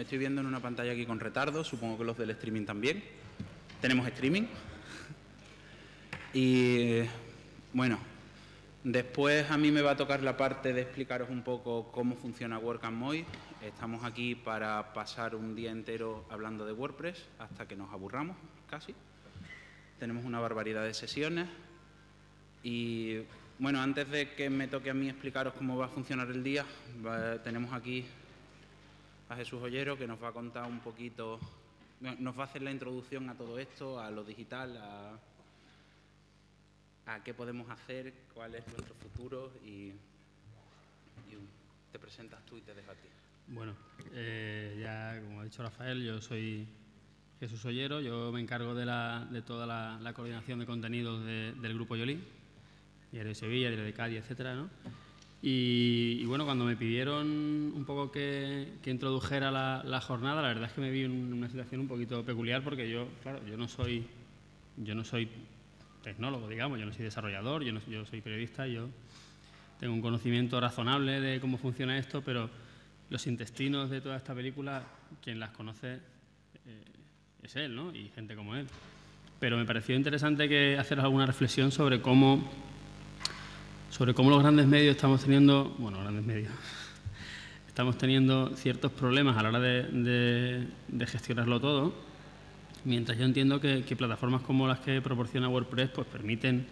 Me estoy viendo en una pantalla aquí con retardo, supongo que los del streaming también. Tenemos streaming. Y bueno, después a mí me va a tocar la parte de explicaros un poco cómo funciona Work Estamos aquí para pasar un día entero hablando de WordPress hasta que nos aburramos, casi. Tenemos una barbaridad de sesiones y bueno, antes de que me toque a mí explicaros cómo va a funcionar el día, tenemos aquí a Jesús Ollero que nos va a contar un poquito, nos va a hacer la introducción a todo esto, a lo digital, a, qué podemos hacer, cuál es nuestro futuro y, te presentas tú y te dejo a ti. Bueno, eh, ya como ha dicho Rafael, yo soy Jesús Ollero, yo me encargo de, la, de toda la, coordinación de contenidos del grupo Yoli, Diario de Sevilla, Diario de Cádiz, etcétera, ¿no? Y, bueno, cuando me pidieron un poco que, introdujera la, jornada, la verdad es que me vi en una situación un poquito peculiar porque yo, claro, yo no soy, yo no soy tecnólogo, digamos, yo no soy desarrollador, yo, no, yo soy periodista, yo tengo un conocimiento razonable de cómo funciona esto, pero los intestinos de toda esta película, quien las conoce eh, es él, ¿no? Y gente como él. Pero me pareció interesante que hacer alguna reflexión sobre cómo, sobre cómo los grandes medios estamos teniendo, bueno, grandes medios, estamos teniendo ciertos problemas a la hora de, gestionarlo todo, mientras yo entiendo que, plataformas como las que proporciona WordPress pues permiten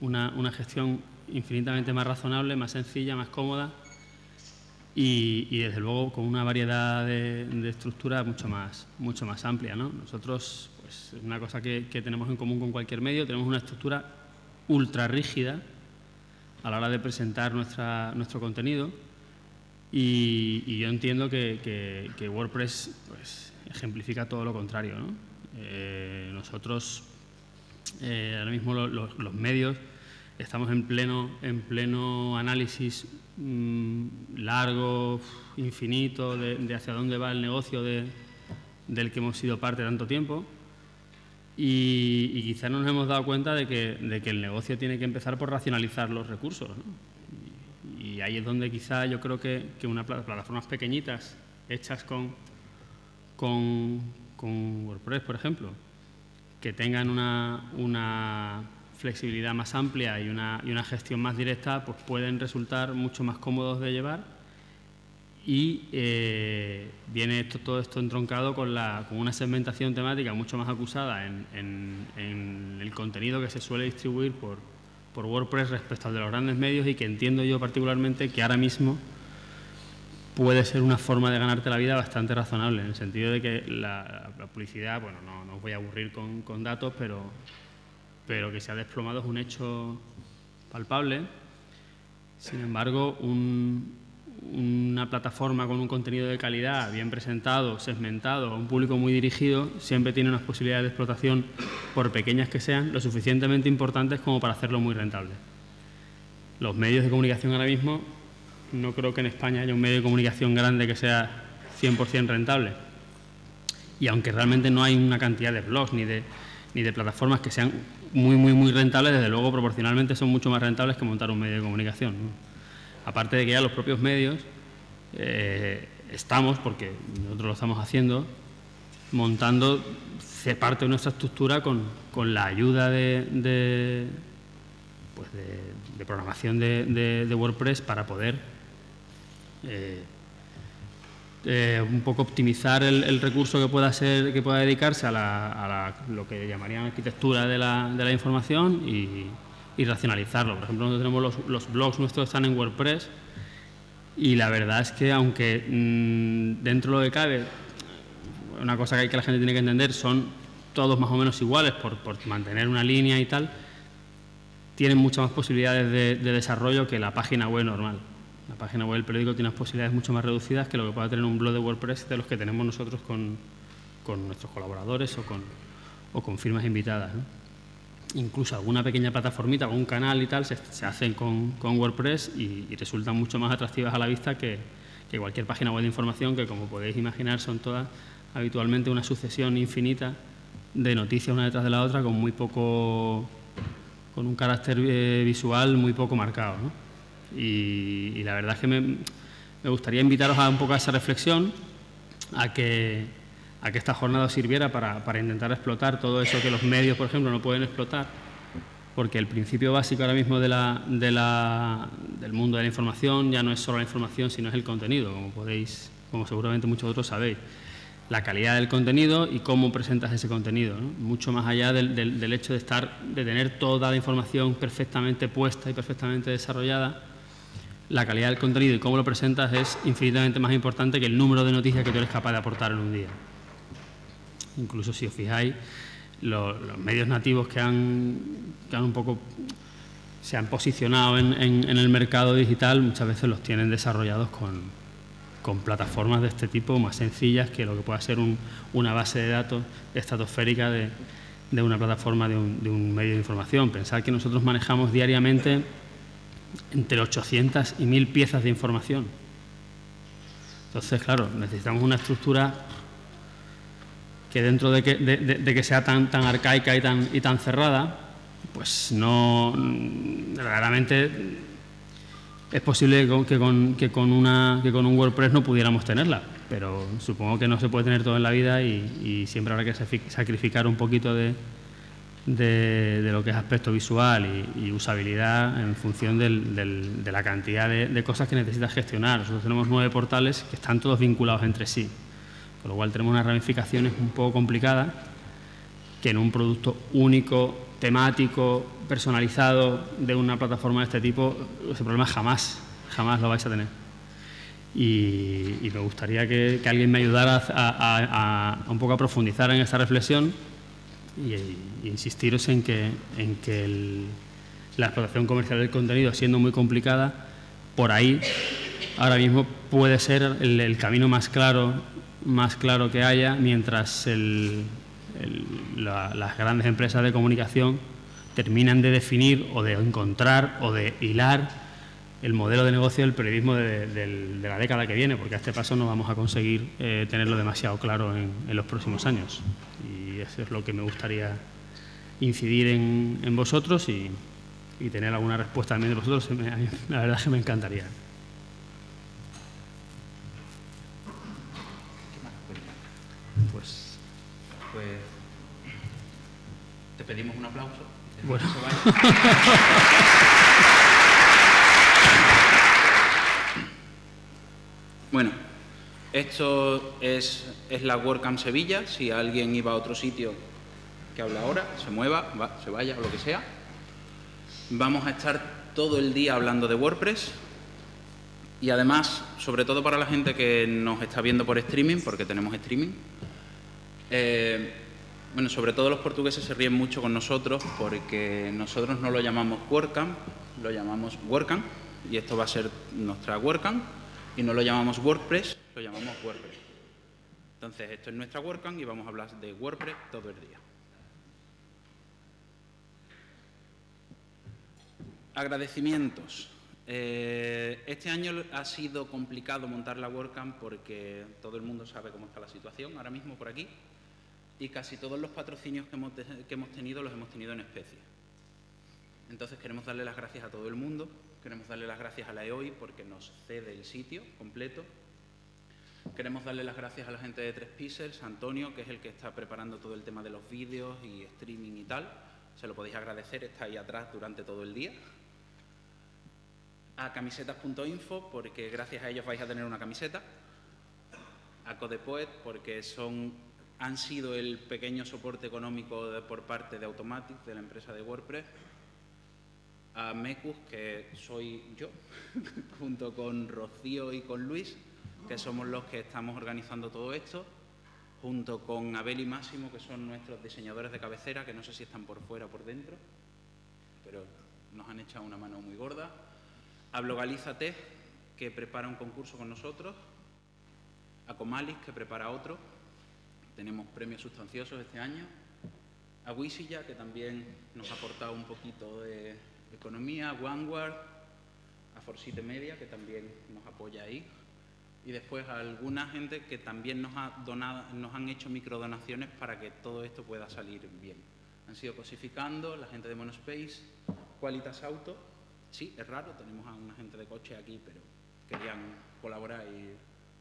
una, una gestión infinitamente más razonable, más sencilla, más cómoda y, desde luego con una variedad de, de estructuras mucho más, mucho más amplia. ¿no? Nosotros, pues una cosa que, tenemos en común con cualquier medio, tenemos una estructura ultra rígida a la hora de presentar nuestra, nuestro contenido y, yo entiendo que, WordPress pues, ejemplifica todo lo contrario. ¿no? Eh, nosotros, eh, ahora mismo los medios, estamos en pleno, en pleno análisis mm, largo, infinito, de, hacia dónde va el negocio del que hemos sido parte tanto tiempo. Y, y quizá no nos hemos dado cuenta de que, el negocio tiene que empezar por racionalizar los recursos. Y, ahí es donde quizá yo creo que, unas plataformas pequeñitas, hechas con, con, con WordPress, por ejemplo, que tengan una, una flexibilidad más amplia y una, y una gestión más directa, pues pueden resultar mucho más cómodos de llevar y eh, viene esto, todo esto entroncado con, la, con una segmentación temática mucho más acusada en, el contenido que se suele distribuir por, WordPress respecto al de los grandes medios y que entiendo yo particularmente que ahora mismo puede ser una forma de ganarte la vida bastante razonable, en el sentido de que la, publicidad, bueno, no, os voy a aburrir con, con datos, pero pero que se ha desplomado es un hecho palpable. Sin embargo, una plataforma con un contenido de calidad, bien presentado, segmentado, a un público muy dirigido, siempre tiene unas posibilidades de explotación, por pequeñas que sean, lo suficientemente importantes como para hacerlo muy rentable. Los medios de comunicación ahora mismo, no creo que en España haya un medio de comunicación grande que sea 100% rentable. Y aunque realmente no hay una cantidad de blogs ni de, ni de plataformas que sean muy, muy, muy rentables, desde luego proporcionalmente son mucho más rentables que montar un medio de comunicación. Aparte de que ya los propios medios eh, estamos, porque nosotros lo estamos haciendo, montando parte de nuestra estructura con, con la ayuda de, de, pues programación de, WordPress para poder eh, eh, un poco optimizar el, recurso que pueda ser que pueda dedicarse a, la, lo que llamarían arquitectura de la, de la información y, racionalizarlo. Por ejemplo, nosotros tenemos los, blogs nuestros están en WordPress y la verdad es que aunque mm, dentro de lo que cabe, una cosa que, la gente tiene que entender son todos más o menos iguales por, mantener una línea y tal, tienen muchas más posibilidades de desarrollo que la página web normal. La página web del periódico tiene unas posibilidades mucho más reducidas que lo que pueda tener un blog de WordPress de los que tenemos nosotros con, nuestros colaboradores o con, o con firmas invitadas. Incluso alguna pequeña plataformita un canal y tal se, hacen con, WordPress y, resultan mucho más atractivas a la vista que, cualquier página web de información que, como podéis imaginar, son todas habitualmente una sucesión infinita de noticias una detrás de la otra con muy poco, con un carácter eh, visual muy poco marcado. ¿no? Y, la verdad es que me, gustaría invitaros a un poco a esa reflexión a que, a que esta jornada sirviera para, intentar explotar todo eso que los medios, por ejemplo, no pueden explotar porque el principio básico ahora mismo de la, de la, del mundo de la información ya no es solo la información, sino es el contenido, como podéis, como seguramente muchos otros sabéis. La calidad del contenido y cómo presentas ese contenido, mucho más allá del, del, hecho de estar, de tener toda la información perfectamente puesta y perfectamente desarrollada. La calidad del contenido y cómo lo presentas es infinitamente más importante que el número de noticias que tú eres capaz de aportar en un día. Incluso si os fijáis, los, medios nativos que han, que han un poco se han posicionado en, en, el mercado digital muchas veces los tienen desarrollados con, con, plataformas de este tipo más sencillas que lo que pueda ser un, una base de datos estratosférica de, de una plataforma de un, de un, medio de información. Pensar que nosotros manejamos diariamente entre 800 y 1000 piezas de información. Entonces, claro, necesitamos una estructura que dentro de que, de, que sea tan, tan arcaica y tan, y tan cerrada, pues no, verdaderamente es posible que con, que, con una, que con un WordPress no pudiéramos tenerla, pero supongo que no se puede tener todo en la vida y, siempre habrá que sacrificar un poquito de, de, lo que es aspecto visual y, usabilidad en función de la cantidad de, cosas que necesitas gestionar. Nosotros tenemos nueve portales que están todos vinculados entre sí. Con lo cual tenemos unas ramificaciones un poco complicadas que en un producto único, temático, personalizado de una plataforma de este tipo, ese problema jamás, jamás lo vais a tener. Y, me gustaría que, alguien me ayudara a, un poco a profundizar en esta reflexión y, insistiros en que, en que la explotación comercial del contenido, siendo muy complicada, por ahí ahora mismo puede ser el camino más claro más claro que haya, mientras las grandes empresas de comunicación terminan de definir o de encontrar o de hilar el modelo de negocio del periodismo de, la década que viene, porque a este paso no vamos a conseguir eh, tenerlo demasiado claro en, los próximos años. Y eso es lo que me gustaría incidir en, vosotros y, y, tener alguna respuesta también de vosotros. La verdad es que me encantaría. Pedimos un aplauso. Bueno. bueno, esto es, es la WordCamp Sevilla. Si alguien iba a otro sitio que habla ahora, se mueva, se vaya o lo que sea. Vamos a estar todo el día hablando de WordPress. Y además, sobre todo para la gente que nos está viendo por streaming, porque tenemos streaming, eh, bueno, sobre todo los portugueses se ríen mucho con nosotros porque nosotros no lo llamamos WordCamp, lo llamamos WordCamp y esto va a ser nuestra WordCamp y no lo llamamos WordPress, lo llamamos WordPress. Entonces, esto es nuestra WordCamp y vamos a hablar de WordPress todo el día. Agradecimientos. Eh, este año ha sido complicado montar la WordCamp porque todo el mundo sabe cómo está la situación ahora mismo por aquí y casi todos los patrocinios que hemos, que hemos tenido los hemos tenido en especie. Entonces queremos darle las gracias a todo el mundo, queremos darle las gracias a la EOI porque nos cede el sitio completo. Queremos darle las gracias a la gente de Tres Pixels, Antonio, que es el que está preparando todo el tema de los vídeos y streaming y tal. Se lo podéis agradecer, está ahí atrás durante todo el día. A camisetas.info, porque gracias a ellos vais a tener una camiseta. A Codepoet, porque son han sido el pequeño soporte económico por parte de Automatic, de la empresa de WordPress, a Mecus, que soy yo, junto con Rocío y con Luis, que somos los que estamos organizando todo esto, junto con Abel y Máximo, que son nuestros diseñadores de cabecera, que no sé si están por fuera o por dentro, pero nos han echado una mano muy gorda, a Blogalízate, que prepara un concurso con nosotros, a Comalis, que prepara otro, tenemos premios sustanciosos este año. A Wisilla, que también nos ha aportado un poquito de economía. A Vanguard, a Forsite Media, que también nos apoya ahí. Y después a alguna gente que también nos, ha donado, nos han hecho microdonaciones para que todo esto pueda salir bien. Han sido cosificando, la gente de Monospace, Qualitas Auto. Sí, es raro, tenemos a una gente de coche aquí, pero querían colaborar y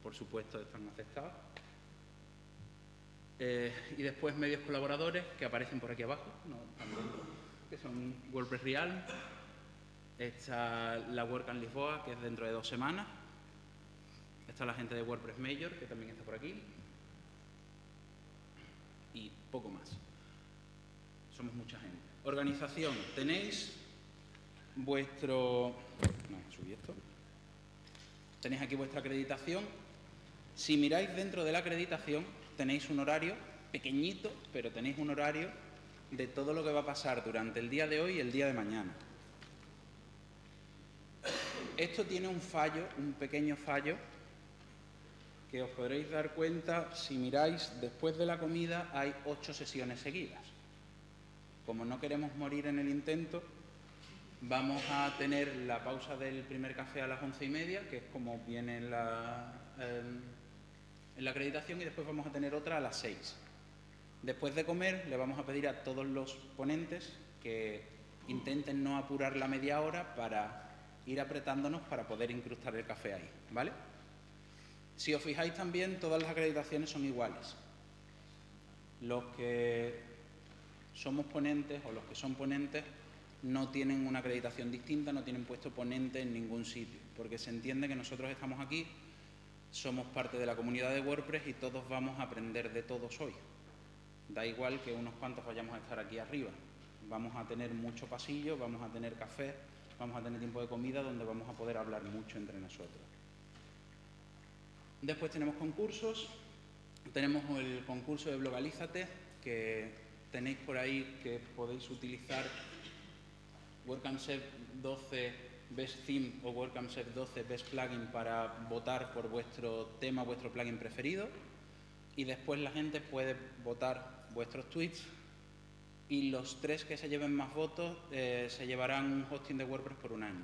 por supuesto están aceptados. Eh, y después medios colaboradores que aparecen por aquí abajo, que son WordPress Real. Está la WordCamp Lisboa, que es dentro de dos semanas. Está la gente de WordPress Major, que también está por aquí. Y poco más. Somos mucha gente. Organización. Tenéis vuestro... No, subí esto. Tenéis aquí vuestra acreditación. Si miráis dentro de la acreditación, tenéis un horario pequeñito, pero tenéis un horario de todo lo que va a pasar durante el día de hoy y el día de mañana. Esto tiene un fallo, un pequeño fallo, que os podréis dar cuenta si miráis después de la comida hay ocho sesiones seguidas. Como no queremos morir en el intento, vamos a tener la pausa del primer café a las once y media, que es como viene en la, em, en la acreditación, y después vamos a tener otra a las seis. Después de comer, le vamos a pedir a todos los ponentes que intenten no apurar la media hora para ir apretándonos para poder incrustar el café ahí, ¿vale? Si os fijáis también, todas las acreditaciones son iguales. Los que somos ponentes o los que son ponentes no tienen una acreditación distinta, no tienen puesto ponente en ningún sitio, porque se entiende que nosotros estamos aquí, somos parte de la comunidad de WordPress y todos vamos a aprender de todos hoy. Da igual que unos cuantos vayamos a estar aquí arriba. Vamos a tener mucho pasillo, vamos a tener café, vamos a tener tiempo de comida donde vamos a poder hablar mucho entre nosotros. Después tenemos concursos, tenemos el concurso de Blogalízate, que tenéis por ahí que podéis utilizar WordCamp 12 Best Theme o WordCamp 12 Best Plugin para votar por vuestro tema, vuestro plugin preferido. Y después la gente puede votar vuestros tweets y los tres que se lleven más votos eh, se llevarán un hosting de WordPress por un año.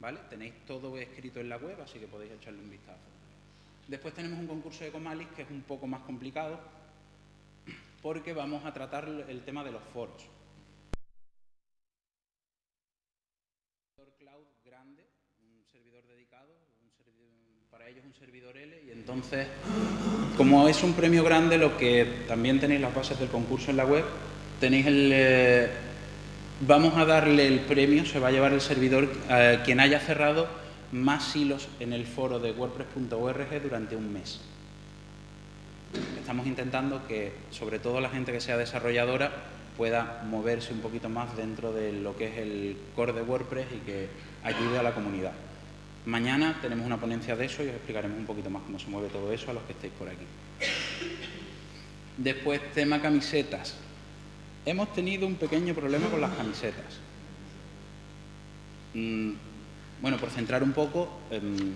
¿Vale? Tenéis todo escrito en la web, así que podéis echarle un vistazo. Después tenemos un concurso de Comalis que es un poco más complicado porque vamos a tratar el tema de los foros. Grande, un servidor dedicado, para ellos un servidor L y entonces, como es un premio grande, lo que también tenéis las bases del concurso en la web, tenéis el... Eh, vamos a darle el premio, se va a llevar el servidor a quien haya cerrado más hilos en el foro de wordpress.org durante un mes. Estamos intentando que, sobre todo la gente que sea desarrolladora, pueda moverse un poquito más dentro de lo que es el core de WordPress y que ayude a la comunidad. Mañana tenemos una ponencia de eso y os explicaremos un poquito más cómo se mueve todo eso a los que estéis por aquí. Después, tema camisetas. Hemos tenido un pequeño problema con las camisetas. Mm, bueno, por centrar un poco, em,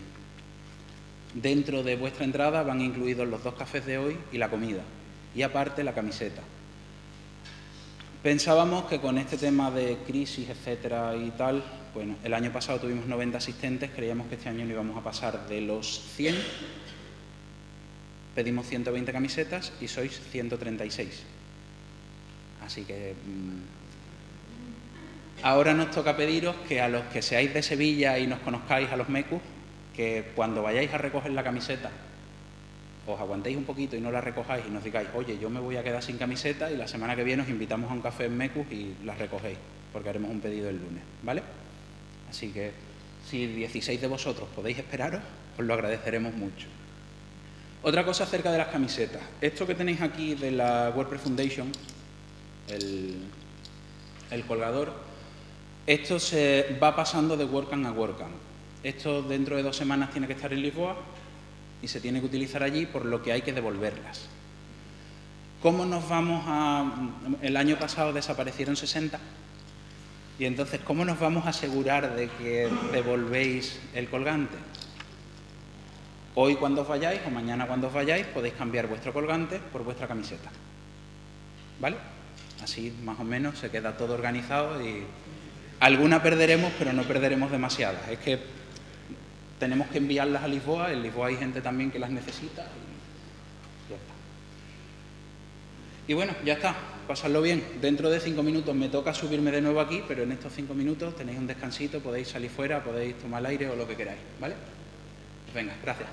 dentro de vuestra entrada van incluidos los dos cafés de hoy y la comida, y aparte la camiseta. Pensábamos que con este tema de crisis, etcétera y tal, bueno, el año pasado tuvimos 90 asistentes, creíamos que este año no íbamos a pasar de los 100. Pedimos 120 camisetas y sois 136. Así que mm, ahora nos toca pediros que a los que seáis de Sevilla y nos conozcáis a los MECUS, que cuando vayáis a recoger la camiseta, os aguantéis un poquito y no la recojáis y nos digáis, oye, yo me voy a quedar sin camiseta y la semana que viene os invitamos a un café en MECUS y la recogéis, porque haremos un pedido el lunes, ¿vale? Así que si 16 de vosotros podéis esperaros, os lo agradeceremos mucho. Otra cosa acerca de las camisetas. Esto que tenéis aquí de la WordPress Foundation, el, colgador, esto se va pasando de WordCamp a WordCamp. Esto dentro de dos semanas tiene que estar en Lisboa y se tiene que utilizar allí, por lo que hay que devolverlas. ¿Cómo nos vamos a...? El año pasado desaparecieron 60 y entonces, ¿cómo nos vamos a asegurar de que devolvéis el colgante? Hoy cuando os vayáis o mañana cuando os vayáis podéis cambiar vuestro colgante por vuestra camiseta. ¿Vale? Así más o menos se queda todo organizado y alguna perderemos, pero no perderemos demasiadas. Es que tenemos que enviarlas a Lisboa, en Lisboa hay gente también que las necesita y ya está. Y bueno, ya está pasarlo bien. Dentro de cinco minutos me toca subirme de nuevo aquí, pero en estos cinco minutos tenéis un descansito, podéis salir fuera, podéis tomar el aire o lo que queráis, ¿vale? Venga, gracias.